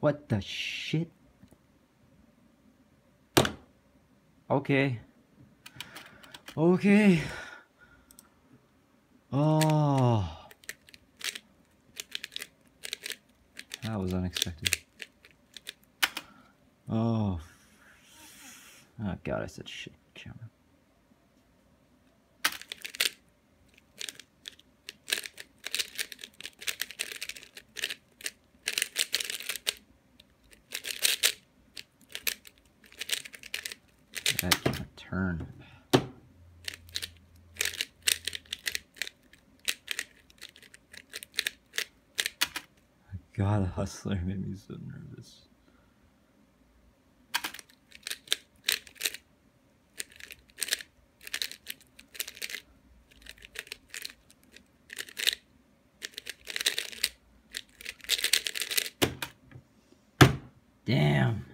What the shit? Okay. Okay. Oh. That was unexpected. Oh. Oh god, I said shit camera. That can't turn. God, a hustler made me so nervous. Damn.